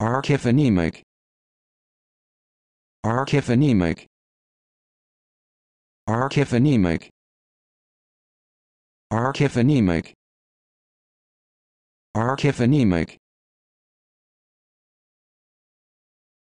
archiphonemic archiphonemic archiphonemic archiphonemic archiphonemic